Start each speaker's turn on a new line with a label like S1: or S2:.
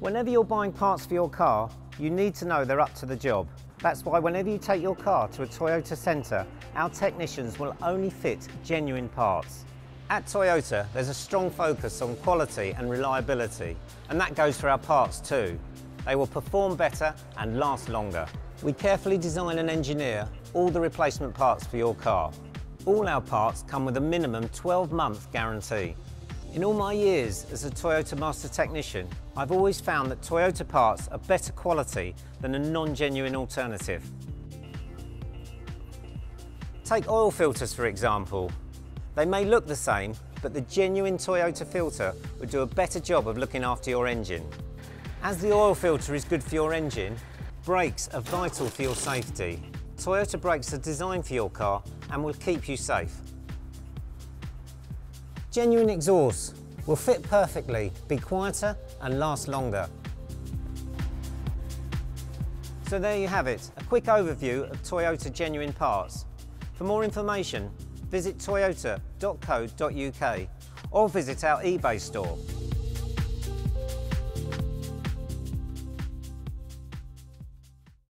S1: Whenever you're buying parts for your car, you need to know they're up to the job. That's why whenever you take your car to a Toyota centre, our technicians will only fit genuine parts. At Toyota, there's a strong focus on quality and reliability, and that goes for our parts too. They will perform better and last longer. We carefully design and engineer all the replacement parts for your car. All our parts come with a minimum 12-month guarantee. In all my years as a Toyota Master Technician, I've always found that Toyota parts are better quality than a non-genuine alternative. Take oil filters for example. They may look the same, but the genuine Toyota filter would do a better job of looking after your engine. As the oil filter is good for your engine, brakes are vital for your safety. Toyota brakes are designed for your car and will keep you safe. Genuine exhaust will fit perfectly, be quieter and last longer. So there you have it, a quick overview of Toyota genuine parts. For more information, visit toyota.co.uk or visit our eBay store.